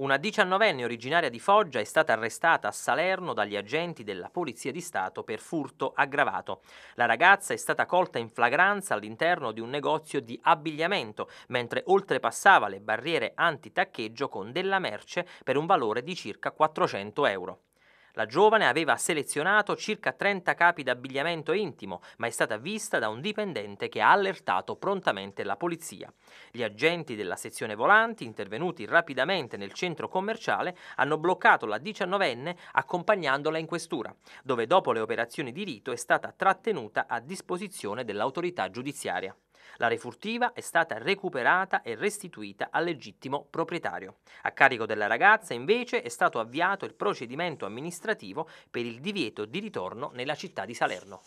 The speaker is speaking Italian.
Una diciannovenne originaria di Foggia è stata arrestata a Salerno dagli agenti della Polizia di Stato per furto aggravato. La ragazza è stata colta in flagranza all'interno di un negozio di abbigliamento, mentre oltrepassava le barriere antitaccheggio con della merce per un valore di circa 400 euro. La giovane aveva selezionato circa 30 capi d'abbigliamento intimo, ma è stata vista da un dipendente che ha allertato prontamente la polizia. Gli agenti della sezione volanti, intervenuti rapidamente nel centro commerciale, hanno bloccato la diciannovenne accompagnandola in questura, dove dopo le operazioni di rito è stata trattenuta a disposizione dell'autorità giudiziaria. La refurtiva è stata recuperata e restituita al legittimo proprietario. A carico della ragazza invece è stato avviato il procedimento amministrativo per il divieto di ritorno nella città di Salerno.